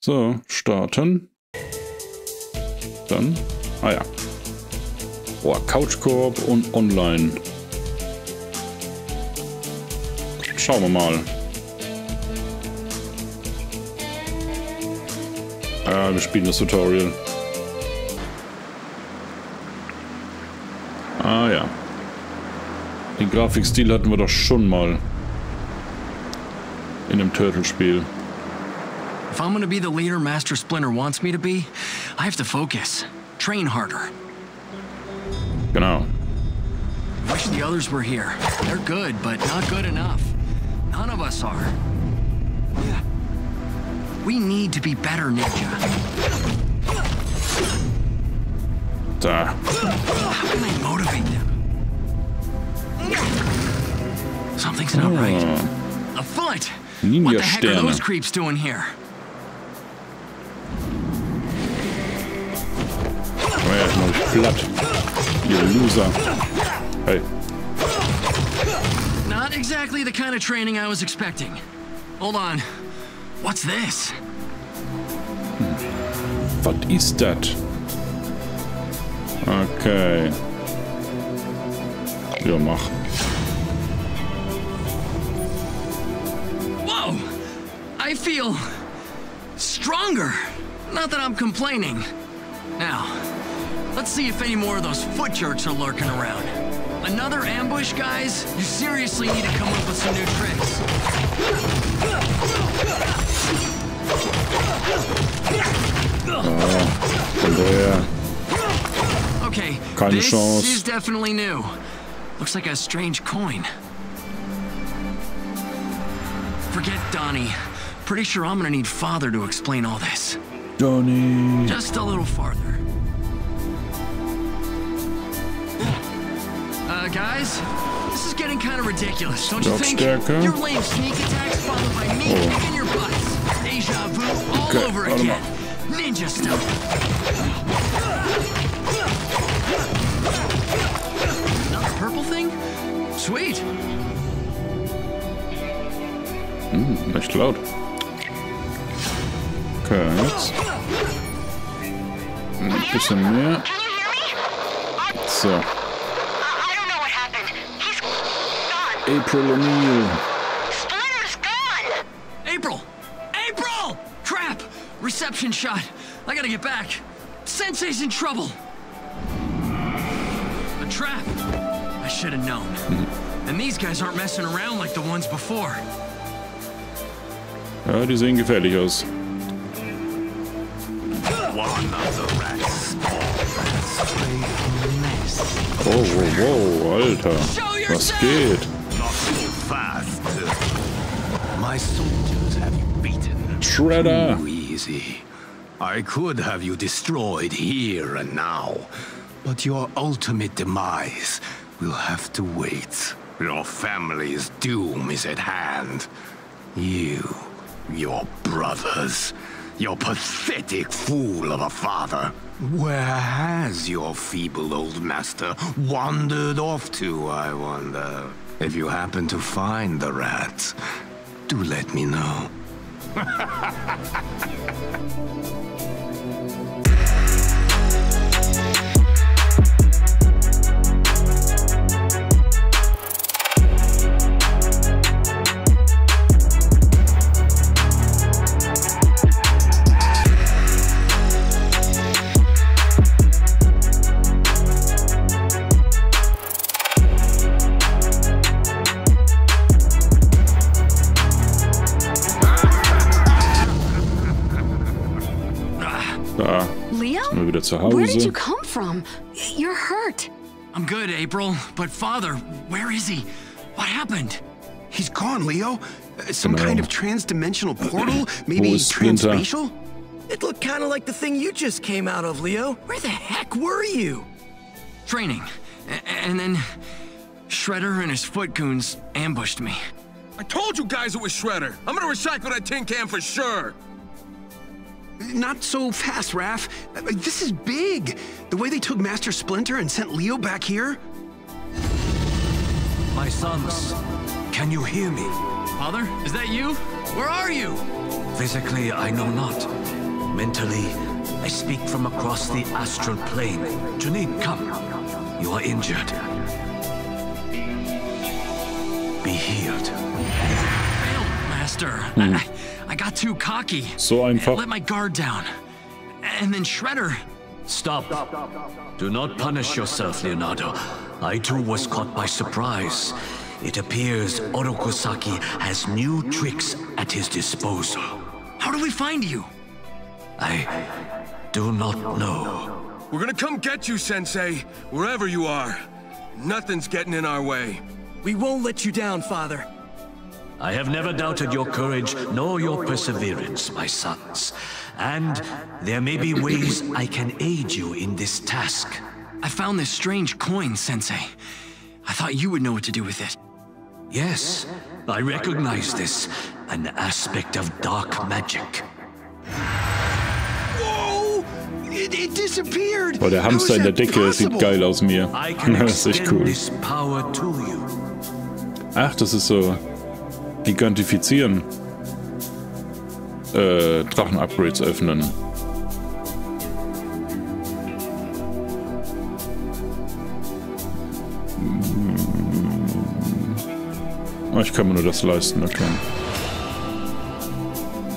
So, starten. Dann, ah ja. Boah, Couchkorb und online. Schauen wir mal. Ah, wir spielen das Tutorial. Ah ja. Den Grafikstil hatten wir doch schon mal. In dem Turtle-Spiel. If I'm gonna be the leader Master Splinter wants me to be, I have to focus. Train harder. Genau. Wish the others were here. They're good, but not good enough. None of us are. Yeah. We need to be better, Ninja. Da. How can I motivate them? Something's not right. Ah, A foot! What the heck are those creeps doing here? Ja, ich mach dich platt. Ihr Loser. Hey. Not exactly the kind of training I was expecting. Hold on. What's this? Was ist das? Okay. Ja, mach. Whoa! I feel stronger. Not that I'm complaining. Now, let's see if any more of those foot jerks are lurking around. Another ambush, guys? You seriously need to come up with some new tricks. Okay, Keine this Chance. is definitely new. Looks like a strange coin. Forget Donnie. Pretty sure I'm gonna need Father to explain all this. Johnny. Just a little farther. Uh, guys, this is getting kind of ridiculous, don't you think? Your lame sneak attacks followed by me Oh. kicking your butts. Deja vu all Okay, over again. Ninja stuff. Another purple thing? Sweet. Hm, echt laut. Okay, jetzt. Ein bisschen mehr. Can you hear me? So. April O'Neil. Splinter's gone. April! April! Crap! Reception shot. I gotta get back. Sensei's in trouble. A trap. I should have known. And these guys aren't messing around like the ones before. Ja, die sehen gefährlich aus. One of the rats. Oh, wow, wow, Alter. Show Was yourself! geht? Not so fast. My soldiers have you beaten. Shredder. Too easy. I could have you destroyed here and now, but your ultimate demise will have to wait. Your family's doom is at hand. You, your brothers, your pathetic fool of a father. Where has your feeble old master wandered off to, I wonder? If you happen to find the rat, do let me know. Leo? sind wir wieder zu Where did you come from? You're hurt. I'm good, April, but Father, where is he? What happened? He's gone, Leo. Uh, Some No. kind of trans-dimensional portal? Maybe ist Splinter? transspatial? It looked kind of like the thing you just came out of, Leo. Where the heck were you? Training. A- and then Shredder and his foot goons ambushed me. I told you guys it was Shredder. I'm gonna recycle that tin can for sure. Not so fast, Raph. This is big. The way they took Master Splinter and sent Leo back here? My sons, can you hear me? Father, is that you? Where are you? Physically, I know not. Mentally, I speak from across the astral plane. Janine, come. You are injured. Be healed. Failed, Master. Hmm. I, I got too cocky. So einfach. Let my guard down. And then Shredder. Stop. Do not punish yourself, Leonardo. I too was caught by surprise. It appears Orokusaki has new tricks at his disposal. How do we find you? I do not know. We're gonna come get you, Sensei, wherever you are. Nothing's getting in our way. We won't let you down, Father. I have never doubted your courage nor your perseverance, my sons. And there may be ways I can aid you in this task. I found this strange coin, Sensei. I thought you would know what to do with it. Yes, I recognize this. An aspect of dark magic. Whoa! It, it disappeared! Boah, der How is Hamster in der that Decke sieht possible? geil aus mir. I can Das ist echt cool. this power to you. Ach, das ist so. Gigantifizieren. Äh, Drachen-Upgrades öffnen. Ah, ich kann mir nur das leisten, okay.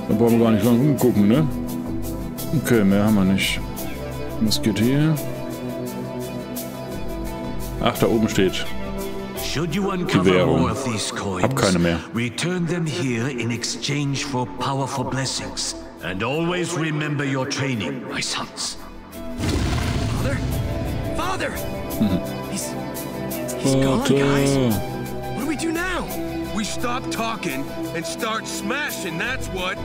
Da brauchen wir gar nicht lang umgucken, ne? Okay, mehr haben wir nicht. Was geht hier? Ach, da oben steht. Should you uncover Währung. more of these coins, Hab keine mehr. return them here in exchange for powerful blessings. And always remember your training, my sons. Father? Father! He's. He's gone, guys. What do we do now? We stop talking and start smashing, that's what.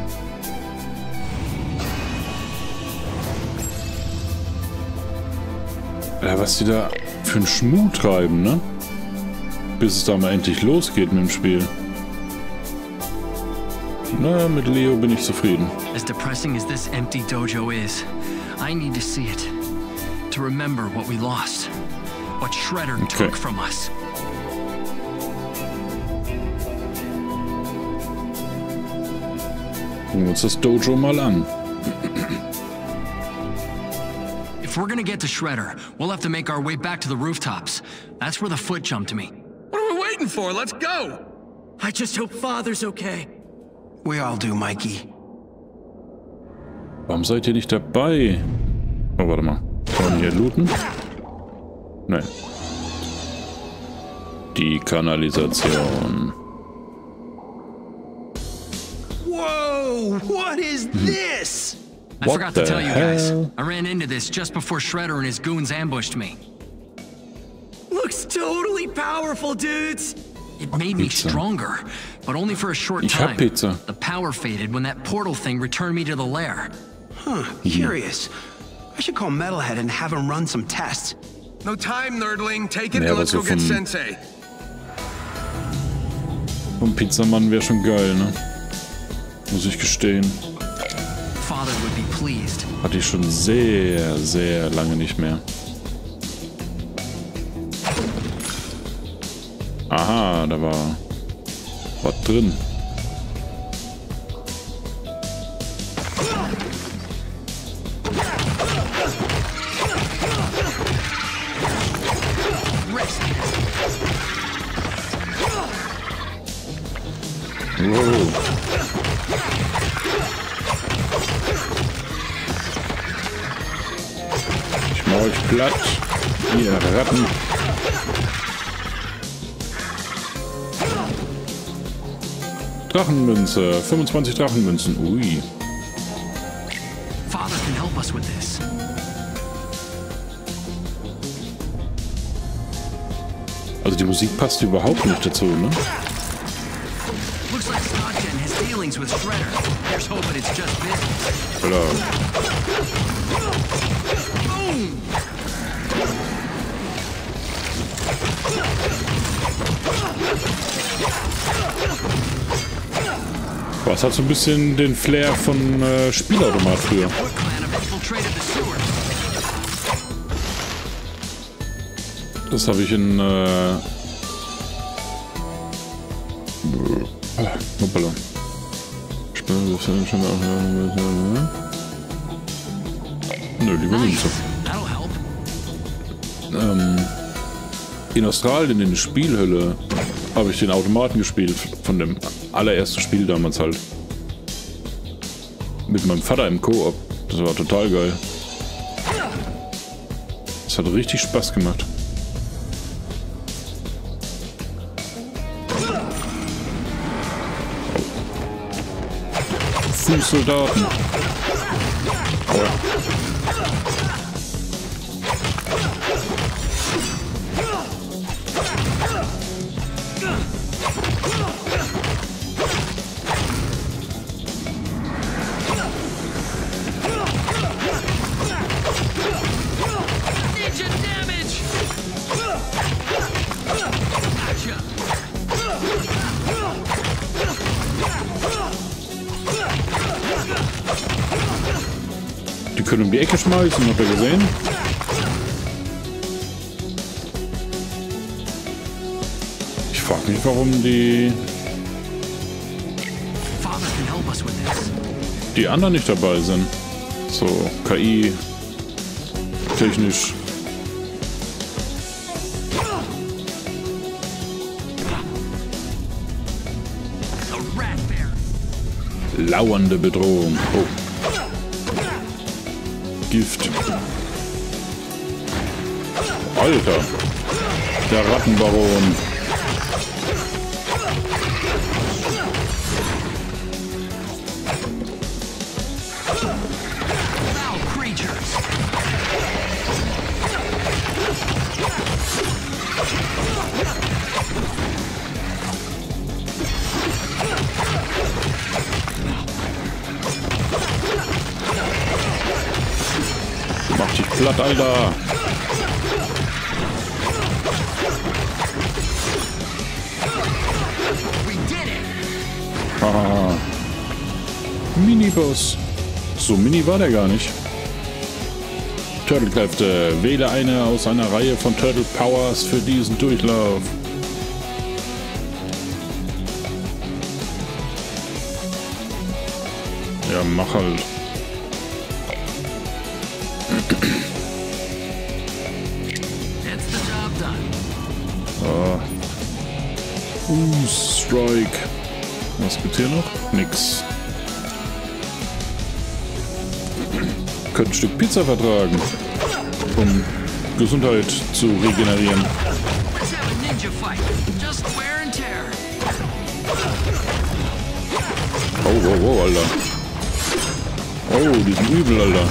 Ja, was die da für einen Schmuh treiben, ne? Bis es da mal endlich losgeht mit dem Spiel. Na, mit Leo bin ich zufrieden. As depressing as this empty dojo is, I need to see it. To remember what we lost. What Shredder Okay. took from us. Gucken wir uns das Dojo mal an. If we're gonna get to Shredder, we'll have to make our way back to the rooftops. That's where the foot jumped me. What waiting for? Let's go! I just hope Father's okay. We all do, Mikey. Warum seid ihr nicht dabei? Oh, warte mal. Kann man hier looten? Nein. Die Kanalisation. Whoa! What is this? I forgot to tell you guys. I ran into this just before Shredder and his goons ambushed me. Looks totally powerful, dudes. It made me stronger, but only for a short Ich hab time. Pizza. The power faded when that portal thing returned me to the lair. Huh, curious. I should call Metalhead and have him run some tests. No time, nerdling. Take it Ja, and let's go get vom- Sensei. Vom Pizzamann wäre schon geil, ne? Muss ich gestehen. Father would be pleased. Hatte ich schon sehr, sehr lange nicht mehr. Aha, da war was drin. Ich mach euch platt. Ihr Ratten. Drachenmünze. 25 Drachenmünzen. Ui. Father can help us with this. Also die Musik passt überhaupt nicht dazu, ne? Looks like Stockton has dealings with Shredder. Here's hoping it's just business. Klar. Boah, es hat so ein bisschen den Flair von äh, Spielautomat früher. Das habe ich in. Äh, ah, hoppala. Nö, die sind so. That'll help. In Australien in der Spielhölle habe ich den Automaten gespielt. Von dem allerersten Spiel damals halt. Mit meinem Vater im Koop. Das war total geil. Das hat richtig Spaß gemacht. Fußsoldaten. Ninja Die Ecke schmeißen, habt ihr gesehen? Ich frag mich, warum die, die anderen nicht dabei sind. So, KI, technisch. Lauernde Bedrohung. Oh. Gift. Alter. Der Rattenbaron. Platt, Alter. Haha. Miniboss. So mini war der gar nicht. Turtle-Kräfte. Wähle eine aus einer Reihe von Turtle Powers für diesen Durchlauf. Ja, mach halt. Uh, Strike. Was gibt's hier noch? Nix. Könnt ein Stück Pizza vertragen, um Gesundheit zu regenerieren. Oh, oh, oh, Alter. Oh, die sind übel, Alter.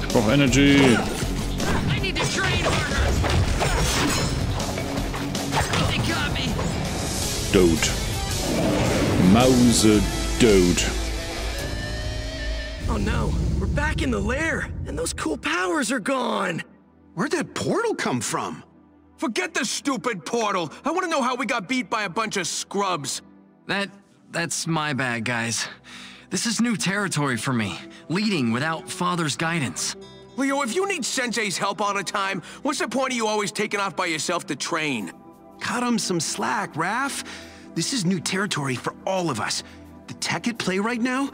Ich brauch Energy. Dote. Mause Dote. Oh no, we're back in the lair, and those cool powers are gone. Where'd that portal come from? Forget the stupid portal. I want to know how we got beat by a bunch of scrubs. That that's my bad, guys. This is new territory for me. Leading without father's guidance. Leo, if you need Sensei's help all the time, what's the point of you always taking off by yourself to train? Cut him some slack, Raph. This is new territory for all of us. The tech at play right now,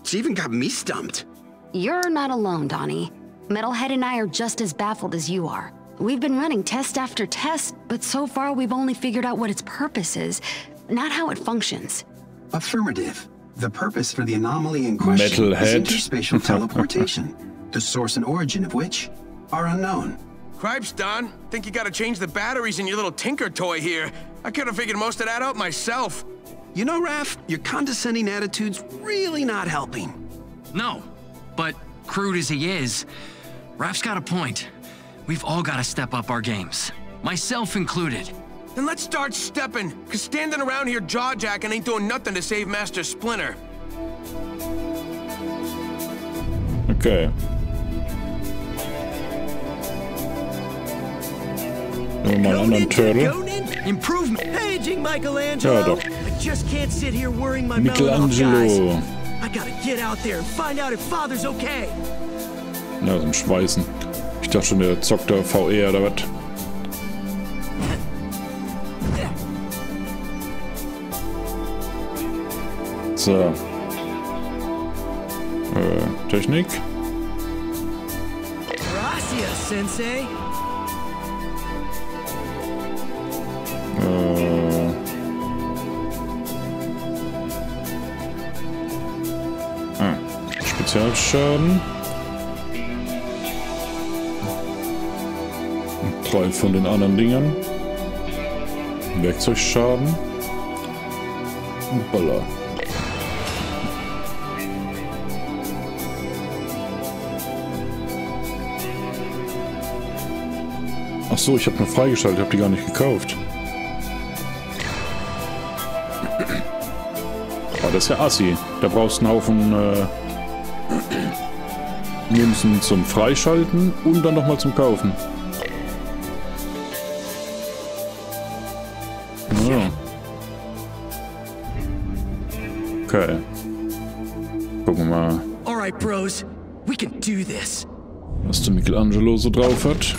it's even got me stumped. You're not alone, Donnie. Metalhead and I are just as baffled as you are. We've been running test after test, but so far we've only figured out what its purpose is, not how it functions. Affirmative. The purpose for the anomaly in question is Metalhead. interspatial teleportation, the source and origin of which are unknown. Cripes, Don. Think you gotta change the batteries in your little tinker toy here. I could have figured most of that out myself. You know, Raph, your condescending attitude's really not helping. No, but crude as he is, Raph's got a point. We've all got to step up our games, myself included. Then let's start stepping, cause standing around here jaw-jacking ain't doing nothing to save Master Splinter. Okay. Nehmen wir mal einen anderen Turtle. Ja, doch. Michelangelo. I gotta get out there and find out if father's okay. Ja, zum Schweißen. Ich dachte schon, der zockt da VR oder was. So. Äh, Technik. Gracias, Sensei. Und Drei von den anderen Dingern. Werkzeugschaden. Und Baller. Ach so, ich habe nur freigeschaltet, habe die gar nicht gekauft. Aber das ist ja assi. Da brauchst du einen Haufen äh, Münzen zum Freischalten und dann nochmal zum Kaufen. Ja. Okay. Gucken wir mal, All right, bros. We can do this. was der Michelangelo so drauf hat.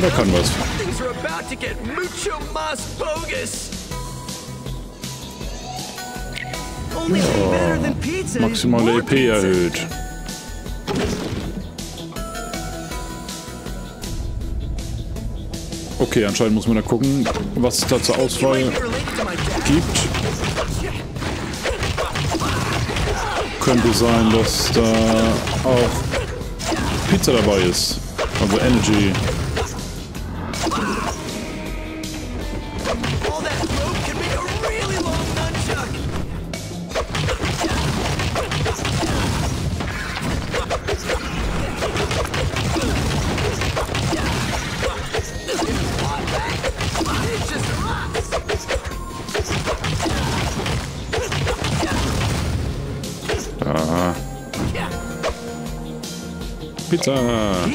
Ja, der kann was. Is Maximale EP pizza. erhöht. Okay, anscheinend muss man da gucken, was es da zur Auswahl gibt. Könnte sein, dass da auch Pizza dabei ist. Also Energy. Pizza.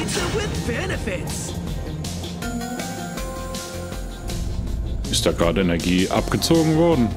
Ist da gerade Energie abgezogen worden?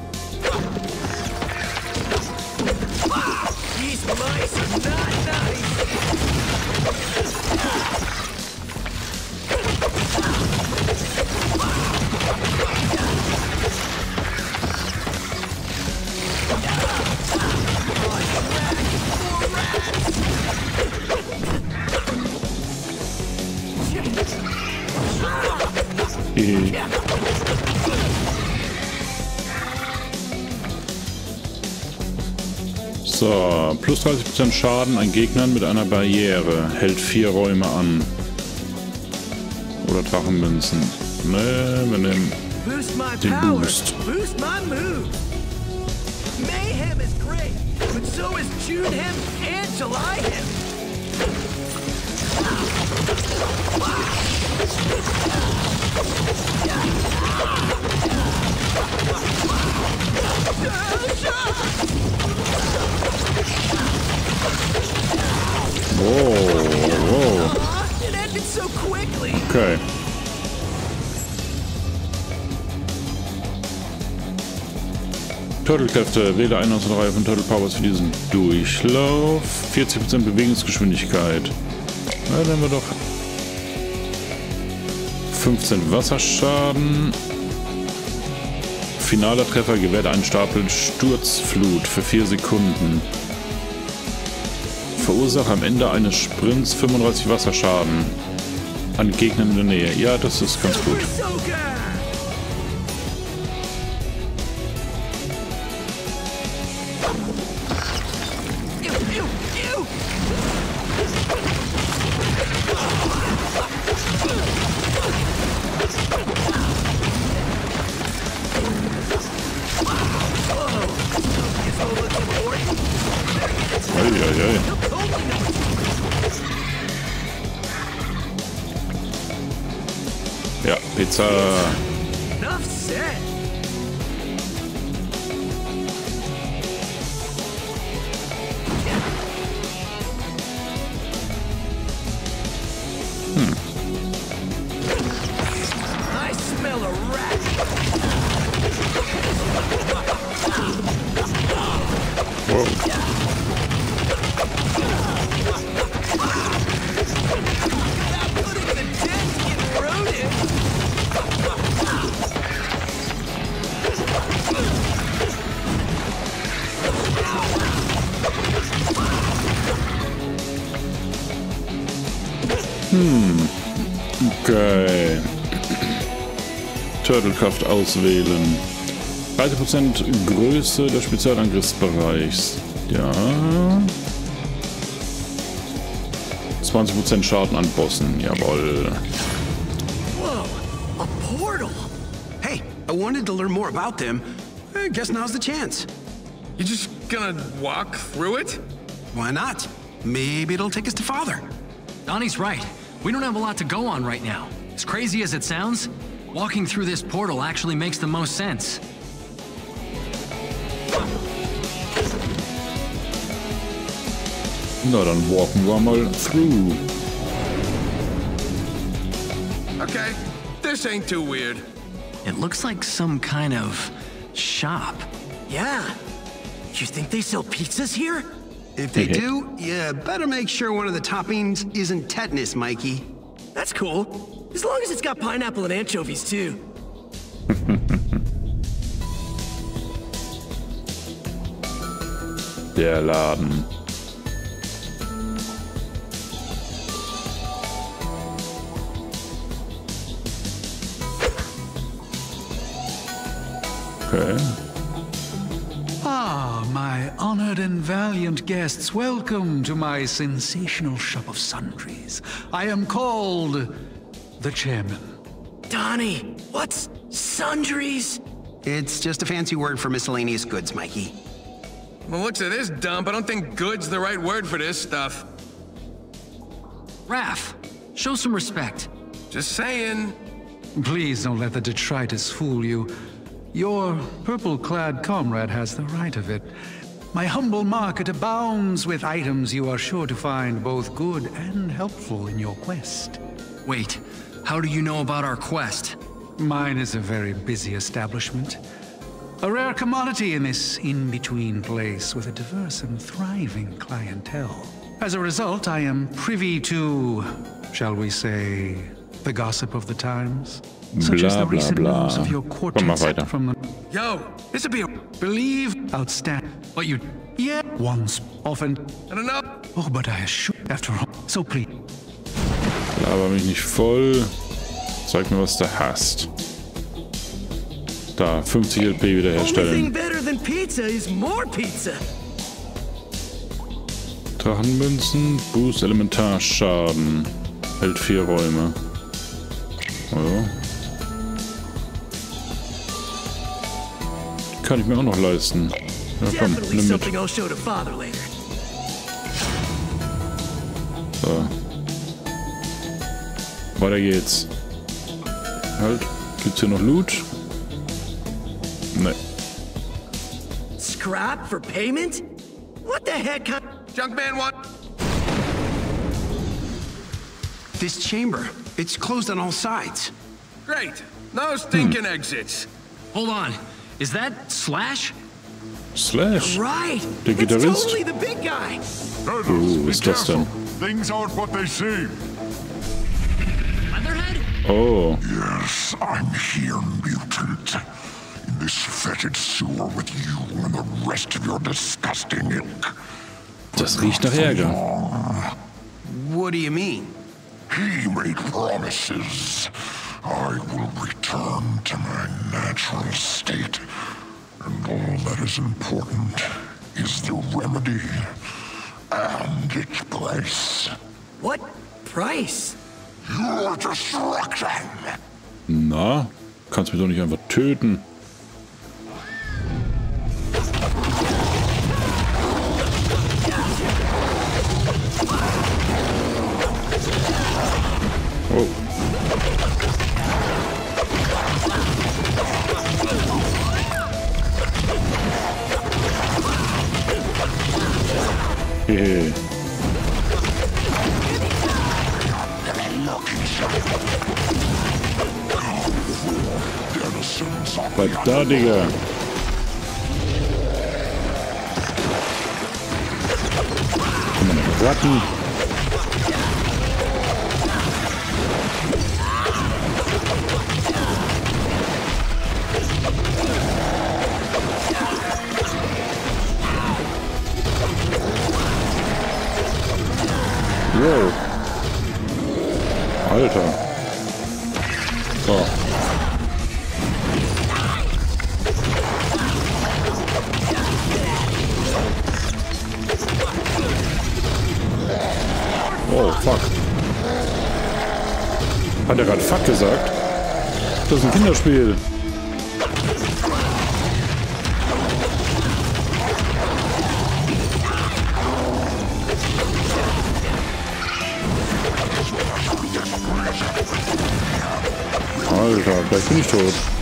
So, plus 30% Schaden an Gegnern mit einer Barriere. Hält vier Räume an. Oder Drachenmünzen. Ne, wir nehmen Boost my Den. Boost. Boost my move. Mayhem is great, but so is June him and July him. Wow, wow. Aw, it ended so quickly. Okay. Turtle-Kräfte. Wähle eine aus der Reihe von Turtle Powers für diesen Durchlauf. 40% Bewegungsgeschwindigkeit. Na, dann haben wir doch 15 Wasserschaden. Finaler Treffer gewährt einen Stapel Sturzflut für 4 Sekunden. Verursache am Ende eines Sprints 35 Wasserschaden an Gegnern in der Nähe. Ja, das ist ganz gut. it's a. Okay. Turtlekraft auswählen. 30% Größe des Spezialangriffsbereichs. Ja. 20% Schaden an Bossen. Jawohl. Whoa, a portal. Hey, I wanted to learn more about them. I guess now's the chance. You just gonna walk through it? Why not? Maybe it'll take us to father. Donnie's right. We don't have a lot to go on right now. As crazy as it sounds, walking through this portal actually makes the most sense. Na, dann walken wir mal through. Okay, this ain't too weird. It looks like some kind of shop. Yeah. You think they sell pizzas here? If they do, you better make sure one of the toppings isn't tetanus, Mikey. That's cool. As long as it's got pineapple and anchovies too. Der Laden. Okay. My honored and valiant guests, welcome to my sensational shop of sundries. I am called the chairman. Donnie, what's sundries? It's just a fancy word for miscellaneous goods, Mikey. Well, looks at this dump, I don't think good's the right word for this stuff. Raph, show some respect. Just saying. Please don't let the detritus fool you. Your purple-clad comrade has the right of it. My humble market abounds with items you are sure to find both good and helpful in your quest. Wait, how do you know about our quest? Mine is a very busy establishment. A rare commodity in this in-between place with a diverse and thriving clientele. As a result, I am privy to, shall we say, the gossip of the times? Bla, the bla, recent bla. news of your Komm mal weiter. from the Yo, this'll be a... believe outstanding. But you Yeah, once, often. Don't know. Oh, but I assure, after all, so please. Laber mich nicht voll. Zeig mir, was du hast. Da, 50 LP Only wiederherstellen. thing better than pizza is more pizza. Drachenmünzen, Boost Elementarschaden. Hält vier Räume. Ja. Kann ich mir auch noch leisten. Ja komm, nimm mit. something I'll show to father later. So. Weiter geht's. Halt. Gibt's hier noch Loot? Ne. Scrap for payment? What the heck? Junkman, what? This chamber, it's closed on all sides. Great. No stinking exits. hold on. Is that Slash? Slash. Right. Der It's Gitarrist. totally the big guy. Was ist das denn? Things aren't what they seem. Leatherhead? Oh. Yes, I'm here, mutant. In this fetid sewer with you and the rest of your disgusting ilk. Das riecht nach Ärger. What do you mean? He made promises. I will return to my natural state. And all that is important is the remedy and its price. What price? Your destruction. Na? Kannst mich doch nicht einfach töten. Oh. but da digga. Kann. Oh, fuck. Hat er gerade fuck gesagt? Das ist ein Kinderspiel. Alter, gleich bin ich tot.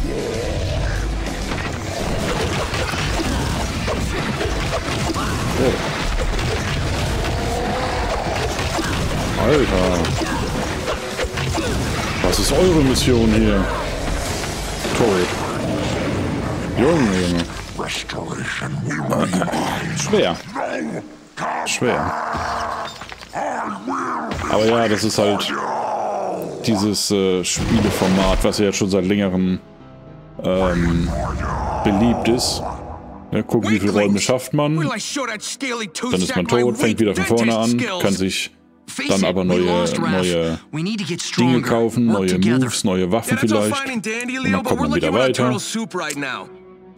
Alter. Was ist eure Mission hier? Tot. Junge, Junge. Schwer. Schwer. Aber ja, das ist halt dieses äh, Spieleformat, was ja jetzt schon seit längerem ähm, beliebt ist. Ja, gucken, wie viele Räume schafft man. Dann ist man tot, fängt wieder von vorne an, kann sich dann aber neue, neue Dinge kaufen, neue Moves, neue Waffen vielleicht. Und dann kommt man wieder weiter.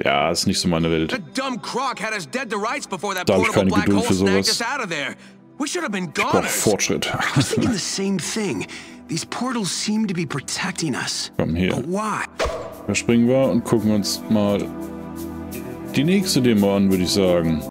Ja, ist nicht so meine Welt. Da habe ich keine Geduld für sowas. Ich brauche Fortschritt. I was thinking the same thing. These portals seem to be protecting us. Komm hier. Springen wir und gucken uns mal die nächste Demo an, würde ich sagen.